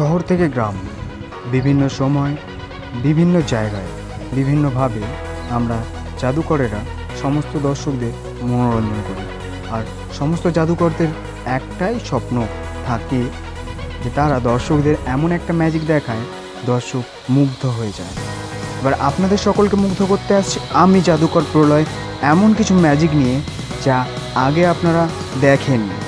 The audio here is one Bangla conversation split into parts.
শহর থেকে গ্রাম, বিভিন্ন সময়, বিভিন্ন জায়গায়, বিভিন্নভাবে আমরা জাদুকরেরা সমস্ত দর্শকদের মনোরঞ্জন করি। আর সমস্ত জাদুকরদের একটাই স্বপ্ন থাকে যে তারা দর্শকদের এমন একটা ম্যাজিক দেখায়, দর্শক মুগ্ধ হয়ে যায়। এবার আপনাদের সকলকে মুগ্ধ করতে আসছে, আমি জাদুকর প্রলয়, এমন কিছু ম্যাজিক নিয়ে যা আগে আপনারা দেখেননি।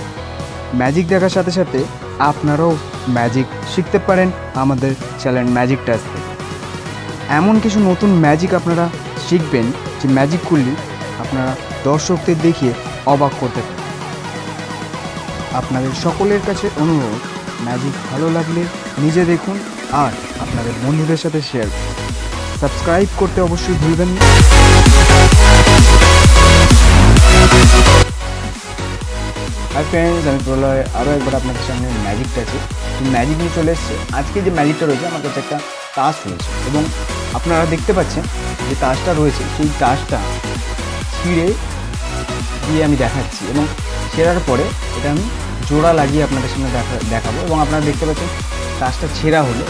ম্যাজিক দেখার সাথে সাথে আপনারাও ম্যাজিক শিখতে পারেন আমাদের চ্যানেল ম্যাজিক টাচ থেকে এমন কিছু নতুন ম্যাজিক আপনারা শিখবেন যে ম্যাজিক ম্যাজিকগুলি আপনারা দর্শকদের দেখিয়ে অবাক করতে পারেন। আপনাদের সকলের কাছে অনুরোধ ম্যাজিক ভালো লাগলে নিজে দেখুন আর আপনাদের বন্ধুদের সাথে শেয়ার সাবস্ক্রাইব করতে অবশ্যই ভুলবেন না। হাই ফ্রেন্ডস আমি প্রলয়। আরও একবার আপনাদের সামনে ম্যাজিকটা আছে। তো ম্যাজিক নিয়ে চলে এসছে। আজকে যে ম্যাজিকটা রয়েছে, আমার কাছে একটা তাস রয়েছে। এবং আপনারা দেখতে পাচ্ছেন যে তাসটা রয়েছে। সেই তাসটা ছিঁড়ে দিয়ে আমি দেখাচ্ছি। এবং ছেঁড়ার পরে এটা আমি জোড়া লাগিয়ে আপনাদের সামনে দেখা, দেখাবো। এবং আপনারা দেখতে পাচ্ছেন তাসটা ছেঁড়া হলো।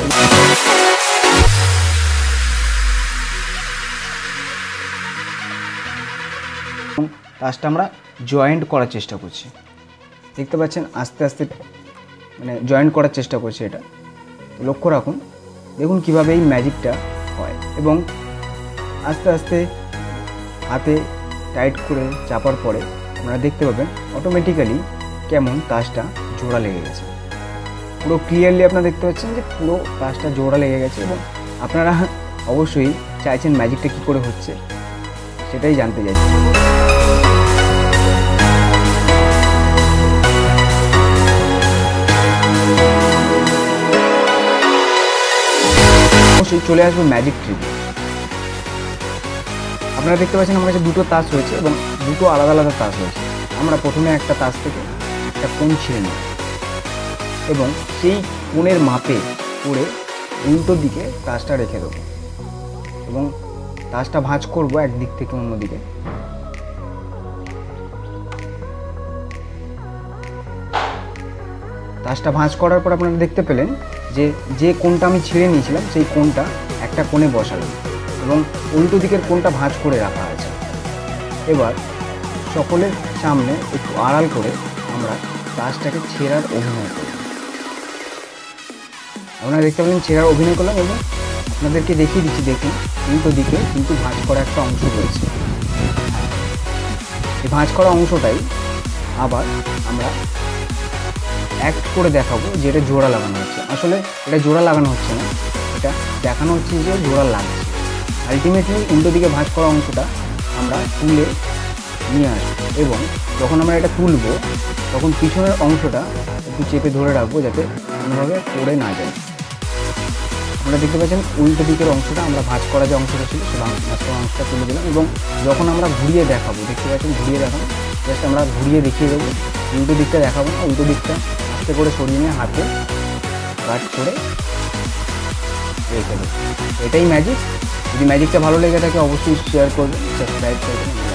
তাসটা আমরা জয়েন্ট করার চেষ্টা করছি। দেখতে পাচ্ছেন, আস্তে আস্তে মানে জয়েন্ট করার চেষ্টা করছে এটা। তো লক্ষ্য রাখুন, দেখুন কীভাবে এই ম্যাজিকটা হয় এবং আস্তে আস্তে হাতে টাইট করে চাপার পরে আপনারা দেখতে পাবেন অটোমেটিক্যালি কেমন তাসটা জোড়া লেগে গেছে। পুরো ক্লিয়ারলি আপনারা দেখতে পাচ্ছেন যে পুরো তাসটা জোড়া লেগে গেছে এবং আপনারা অবশ্যই চাইছেন ম্যাজিকটা কী করে হচ্ছে, সেটাই জানতে চাইছেন। চলে আসবে ম্যাজিক ট্রিপ আপনারা দেখতে পাচ্ছেন আমার কাছে দুটো তাস রয়েছে এবং দুটো আলাদা আলাদা তাস রয়েছে। আমরা প্রথমে একটা তাস থেকে একটা কোণ ছিঁড়ে নিই এবং সেই কোণের মাপে করে উল্টো দিকে তাসটা রেখে দেবো এবং তাসটা ভাঁজ করব একদিক থেকে অন্য তাসটা ভাঁজ করার পর আপনারা দেখতে পেলেন যে যে কোনটা আমি ছিঁড়ে নিয়েছিলাম, সেই কোনটা একটা কোণে বসালাম এবং উল্টো দিকের কোনটা ভাঁজ করে রাখা আছে। এবার সকলের সামনে একটু আড়াল করে আমরা তাসটাকে ছেঁড়ার অভিনয় করলাম। আপনারা দেখতে পেলেন ছেঁড়ার অভিনয় করলাম এবং আপনাদেরকে দেখিয়ে দিচ্ছি, দেখুন, উল্টো দিকে কিন্তু ভাঁজ করা একটা অংশ রয়েছে। এই ভাঁজ করা অংশটাই আবার আমরা অ্যাক্ট করে দেখাবো যে এটা জোড়া লাগানো হচ্ছে। আসলে এটা জোড়া লাগানো হচ্ছে না, এটা দেখানো হচ্ছে যে জোড়া লাগছে। আলটিমেটলি উল্টো দিকে ভাঁজ করা অংশটা আমরা তুলে নিয়ে আসব এবং যখন আমরা এটা তুলবো, তখন পিছনের অংশটা একটু চেপে ধরে রাখব যাতে কোনোভাবে পড়ে না যায়। আমরা দেখতে পাচ্ছেন উল্টো দিকের অংশটা, আমরা ভাঁজ করা যে অংশটা ছিল সেটা ভাঁজ করা অংশটা তুলে দিলাম এবং যখন আমরা ঘুরিয়ে দেখাবো, দেখতে পাচ্ছেন ঘুরিয়ে দেখাবো জাস্ট আমরা ঘুরিয়ে দেখিয়ে দেবো, উল্টো দিকটা দেখাবো না, উল্টো দিকটা আস্তে করে সরিয়ে নিয়ে হাতে কাট করে রেখে দেবো। এটাই ম্যাজিক যদি ম্যাজিকটা ভালো লেগে থাকে, অবশ্যই শেয়ার করবেন সাবস্ক্রাইব করবেন।